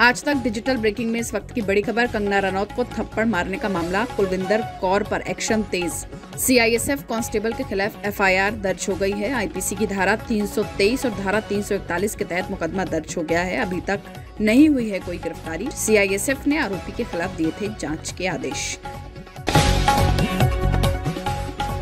आज तक digital breaking में इस वक्त की बड़ी खबर, कंगना रनौत को थप्पड़ मारने का मामला, कुलविंदर कौर पर एक्शन तेज। सीआईएसएफ कांस्टेबल के खिलाफ एफआईआर दर्ज हो गई है। आईपीसी की धारा 323 और धारा 341 के तहत मुकदमा दर्ज हो गया है। अभी तक नहीं हुई है कोई गिरफ्तारी। सीआईएसएफ ने आरोपी के खिलाफ दिए थे जाँच के आदेश।